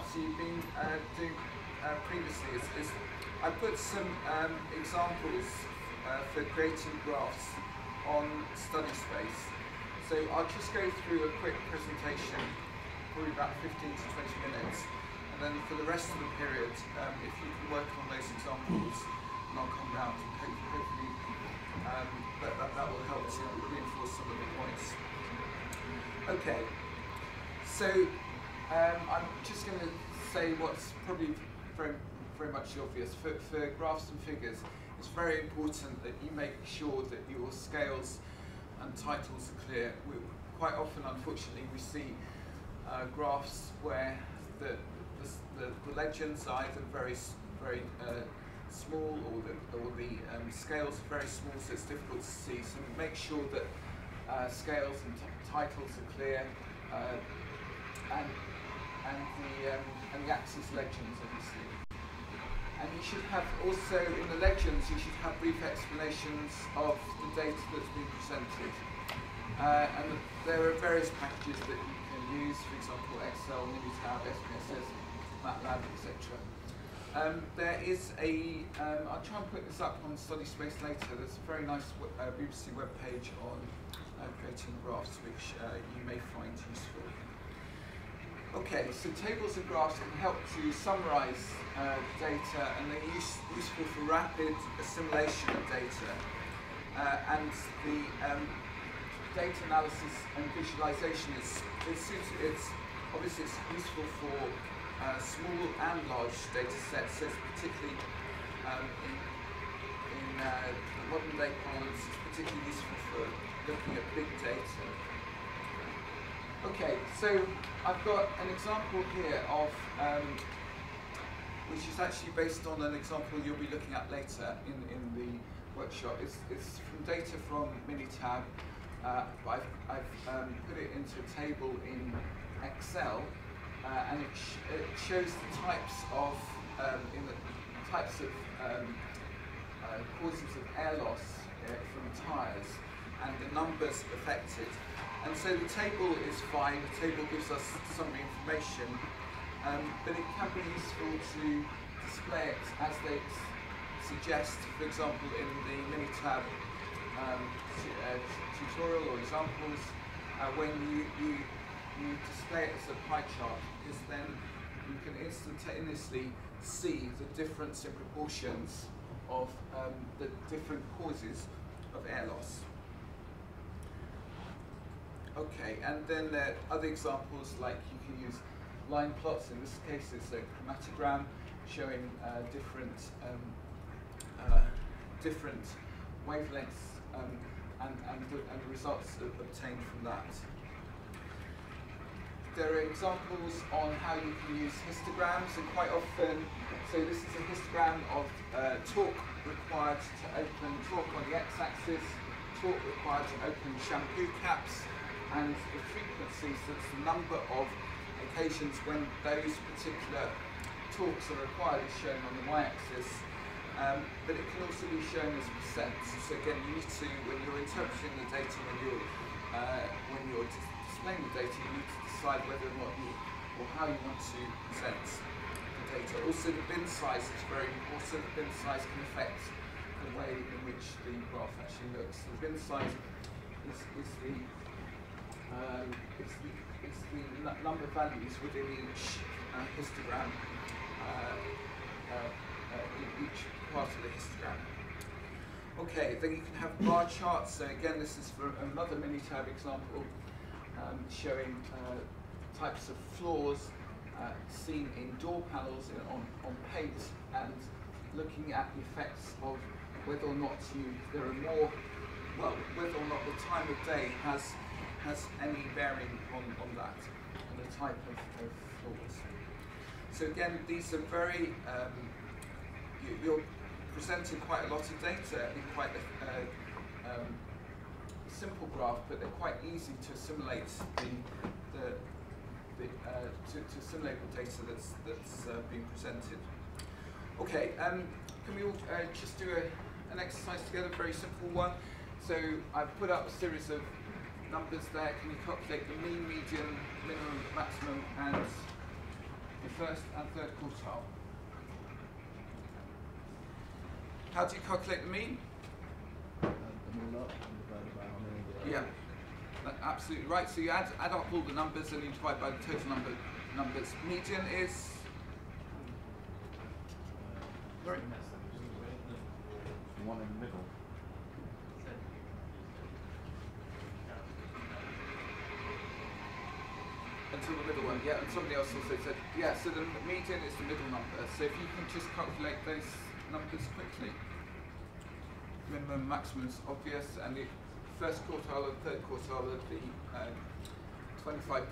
perhaps you've been uh, uh, previously is, is I put some um, examples uh, for creating graphs on study space. So I'll just go through a quick presentation, probably about 15 to 20 minutes, and then for the rest of the period, um, if you can work on those examples, and I'll come round hopefully um, that, that, that will help to reinforce some of the points. Okay, so um, I'm just going to say what's probably very, very much obvious. For, for graphs and figures, it's very important that you make sure that your scales and titles are clear. We, quite often, unfortunately, we see uh, graphs where the, the, the, the legends are either very, very uh, small or the, or the um, scales are very small, so it's difficult to see. So make sure that uh, scales and titles are clear. Uh, and and the um, and the axis legends obviously. And you should have also in the legends you should have brief explanations of the data that's been presented. Uh, and there are various packages that you can use, for example Excel, Minitab, SPSS, MATLAB, etc. Um, there is a, um, I'll try and put this up on Study Space later, there's a very nice uh, BBC webpage on uh, creating graphs which uh, you may find useful. Okay, so tables and graphs can help to summarize uh, data and they're use, useful for rapid assimilation of data. Uh, and the um, data analysis and visualization is, it's obviously it's useful for uh, small and large data sets, so particularly um, in, in uh, modern day parlance, it's particularly useful for looking at big data. Okay, so I've got an example here of, um, which is actually based on an example you'll be looking at later in, in the workshop. It's, it's from data from Minitab. Uh, I've, I've um, put it into a table in Excel, uh, and it, sh- it shows the types of um, in the types of um, uh, causes of air loss uh, from tyres and the numbers affected. And so the table is fine, the table gives us some information, um, but it can be useful to display it as they suggest, for example, in the Minitab um, uh, tutorial or examples, uh, when you, you, you display it as a pie chart, because then you can instantaneously see the difference in proportions of um, the different causes of air loss. Okay, and then other examples like you can use line plots. In this case, it's a chromatogram showing uh, different um, uh, different wavelengths um, and, and, the, and results obtained from that. There are examples on how you can use histograms, and quite often, so this is a histogram of uh, torque required to open torque on the x-axis, torque required to open shampoo caps, and the frequency, so it's the number of occasions when those particular torques are required is shown on the y-axis. Um, but it can also be shown as percents. So again, you need to, when you're interpreting the data, when you're uh, when you're displaying the data, you need to decide whether or not you or how you want to present the data. Also, the bin size is very important. The bin size can affect the way in which the graph actually looks. The bin size is, is the um, it's the, it's the number of values within each uh, histogram, uh, uh, uh, in each part of the histogram. Okay, then you can have bar charts. So again, this is for another Minitab example um, showing types of flaws uh, seen in door panels in, on, on paint and looking at the effects of whether or not you, there are more, well, whether or not the time of day has has any bearing on, on that, on the type of, of. So again, these are very, um, you, you're presenting quite a lot of data in quite a uh, um, simple graph, but they're quite easy to assimilate the, the, the uh, to, to assimilate the data that's, that's uh, being presented. Okay, um, can we all uh, just do a, an exercise together, very simple one. So I've put up a series of numbers there. Can you calculate the mean, median, minimum, maximum, and the first and third quartile. How do you calculate the mean? Yeah, absolutely right. So you add, add up all the numbers and you divide by the total number numbers. Median is sorry, The one in the middle. Until the middle one. Yeah, and somebody else also said yeah. So the median is the middle number. So if you can just calculate those numbers quickly, minimum, maximum is obvious, and the first quartile and third quartile are the um, 25%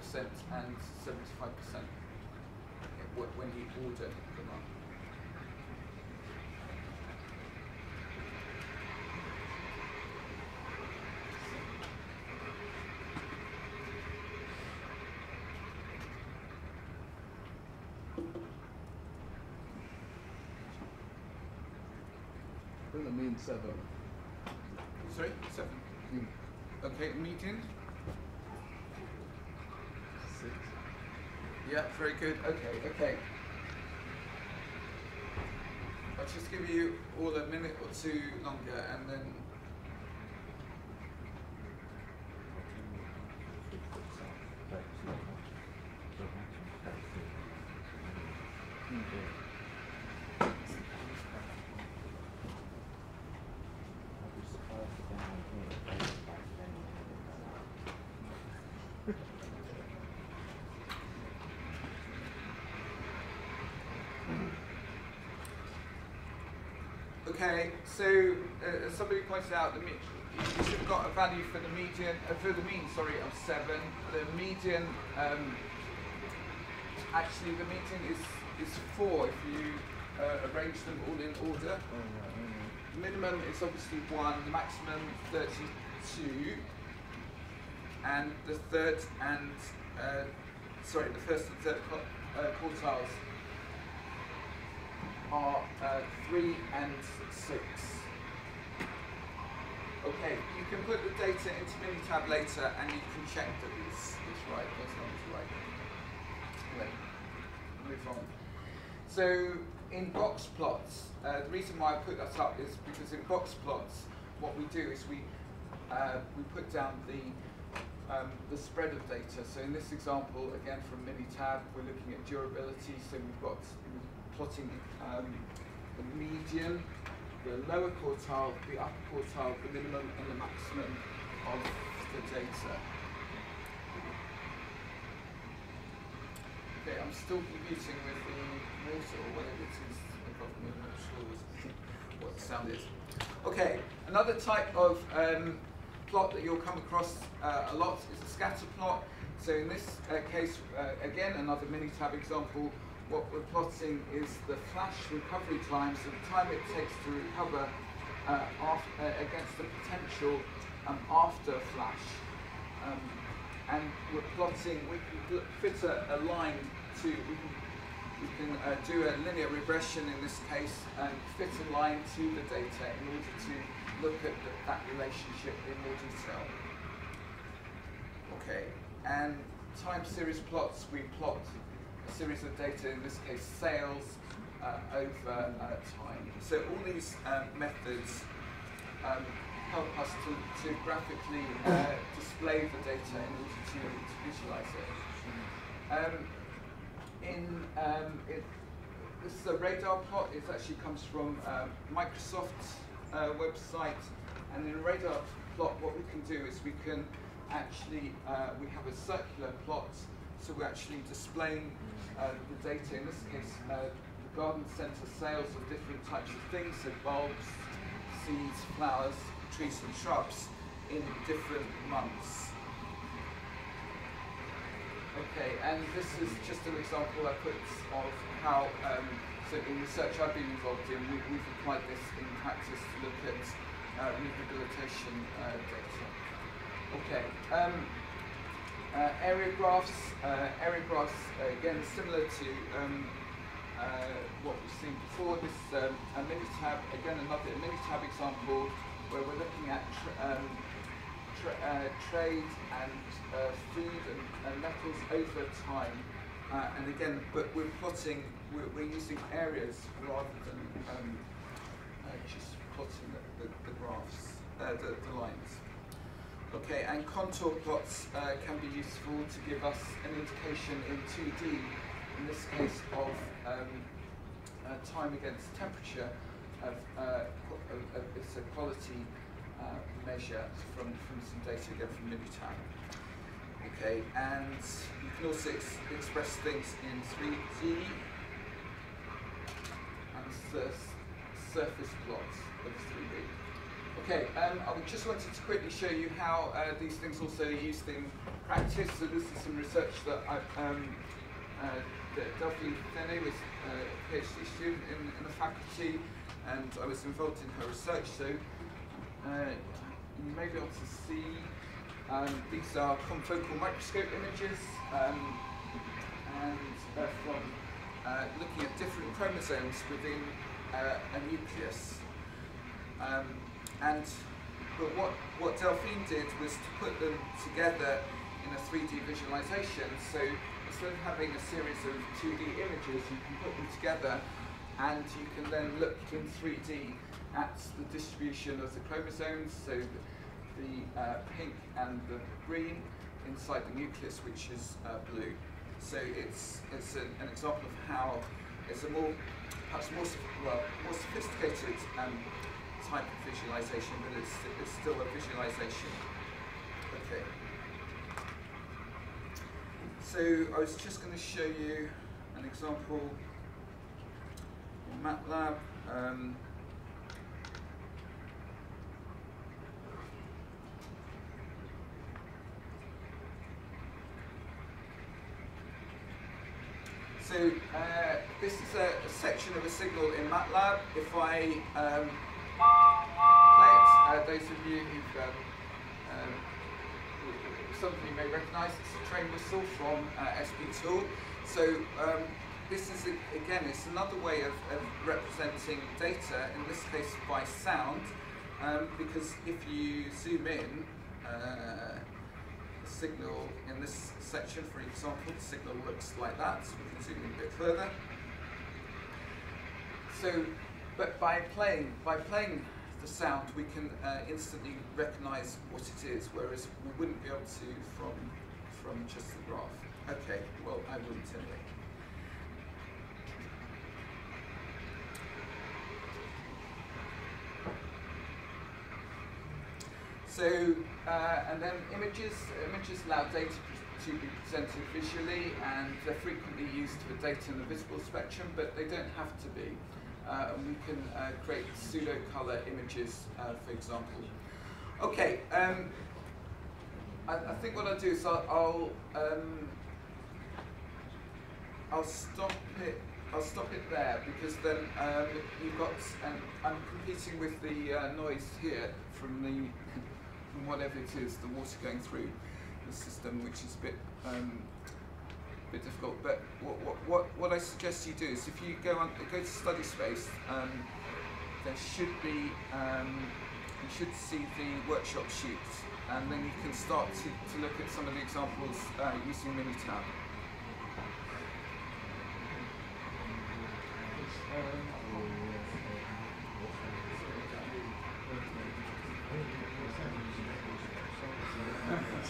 and 75% when you order them up. The mean seven. Sorry, seven. Hmm. Okay, meeting. Six. Yeah, very good. Okay, okay. I'll just give you all a minute or two longer and then Okay, so uh, as somebody pointed out, the you should have got a value for the median, uh, for the mean, sorry, of seven. The median, um, actually, the median is is four if you uh, arrange them all in order. Oh. Minimum is obviously one, the maximum thirty-two, and the third and uh, sorry, the first and third uh, quartiles are uh, three and six. Okay, you can put the data into Minitab later and you can check that it's, it's right, those numbers are right. Anyway, move on. So in box plots, uh, the reason why I put that up is because in box plots, what we do is we uh, we put down the um, the spread of data. So in this example, again from Minitab, we're looking at durability. So we've got plotting um, the median, the lower quartile, the upper quartile, the minimum and the maximum of the data. Okay, I'm still computing with the water or whatever it is. I'm not sure what the sound is. Okay, another type of um, plot that you'll come across uh, a lot is a scatter plot. So in this uh, case, uh, again, another Minitab example, what we're plotting is the flash recovery time, so the time it takes to recover uh, after, uh, against the potential um, after flash. Um, and we're plotting, we can fit a, a line to, we can, we can uh, do a linear regression in this case and fit a line to the data in order to look at th- that relationship in more detail. Okay, and time series plots, we plot a series of data, in this case sales, uh, over uh, time. So all these um, methods um, help us to, to graphically uh, display the data in order to, to visualize it. Um, in um, it, this is a radar plot. It actually comes from um, Microsoft's uh, website, and in radar plot, what we can do is we can actually uh, we have a circular plot, so we're actually displaying uh, the data. In this case, uh, the garden centre sales of different types of things, so bulbs, seeds, flowers, trees, and shrubs in different months. Okay, and this is just an example I put of how, um, so in research I've been involved in, we, we've applied this in practice to look at uh, rehabilitation uh, data. Okay, um, uh, area graphs, uh, area graphs again similar to um, uh, what we've seen before. This um, a Minitab, again another Minitab example where we're looking at um, uh, trade and uh, food and, and metals over time. Uh, and again, but we're plotting, we're, we're using areas rather than um, uh, just plotting the, the, the graphs, uh, the, the lines. Okay, and contour plots uh, can be useful to give us an indication in 2D, in this case of um, uh, time against temperature, of, uh, of, of it's a quality measure from, from some data again from Minitab. Okay, and also ex express things in 3D and sur surface plots of 3D. Okay, um, I just wanted to quickly show you how uh, these things also are used in practice. So this is some research that I've, um, uh, that Delphine Fene was uh, a PhD student in, in the faculty, and I was involved in her research. So uh, you may be able to see um, these are confocal microscope images, um, and uh, from uh, looking at different chromosomes within uh, a nucleus. Um, and but what, what Delphine did was to put them together in a 3D visualization. So instead of having a series of 2D images, you can put them together and you can then look in 3D at the distribution of the chromosomes, so the, uh, pink and the green inside the nucleus, which is uh, blue. So it's, it's an, an, example of how it's a more, perhaps more, well, more sophisticated um, type of visualization, but it's, it's still a visualization. Okay. So I was just going to show you an example in MATLAB. Um, So uh, this is a, a, section of a signal in MATLAB. If I um, play it, uh, those of you who've um, um, something you may recognise, it's a train whistle from uh, SPTool. So um, this is, a, again, it's another way of, of, representing data, in this case by sound, um, because if you zoom in, uh, signal in this section, for example, the signal looks like that. So we can zoom in a bit further. So, but by playing, by playing the sound, we can uh, instantly recognize what it is, whereas we wouldn't be able to from, from just the graph. Okay, well, I wouldn't anyway. So, uh, and then images, images allow data to be presented visually and they're frequently used for data in the visible spectrum, but they don't have to be. Uh, and we can uh, create pseudo-color images, uh, for example. Okay, um, I, I, think what I'll do is I'll, I'll, um, I'll stop it I'll stop it there because then um, you've got, um, I'm competing with the uh, noise here from the whatever it is, the water going through the system, which is a bit, um, bit difficult. But what, what, what, I suggest you do is if you go on, go to study space, um, there should be, um, you should see the workshop sheets, and then you can start to, to look at some of the examples uh, using Minitab.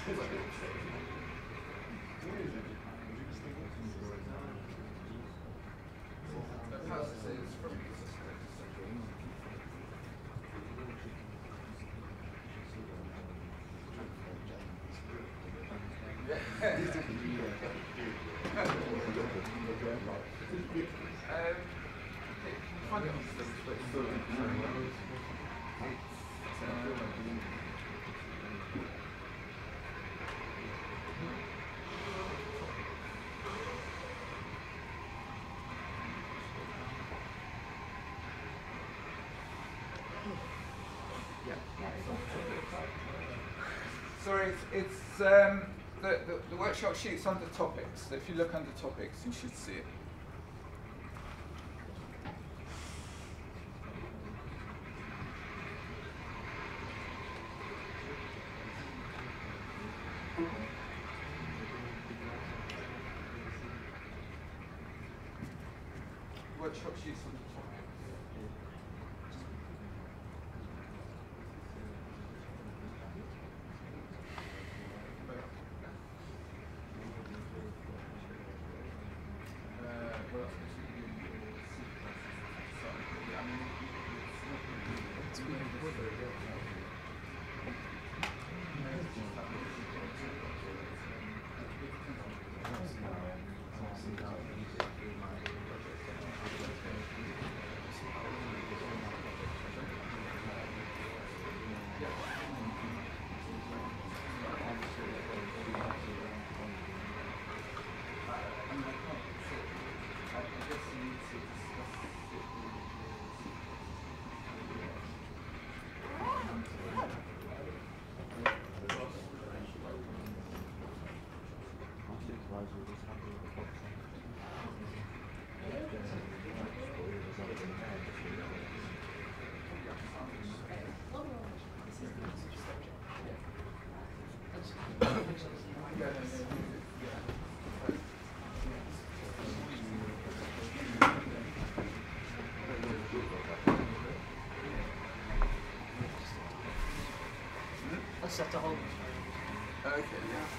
Where is it? sorry, it's, it's um, the, the, the workshop sheet's under topics. If you look under topics, you should see it. Workshop sheets. Set a hold. Okay, yeah.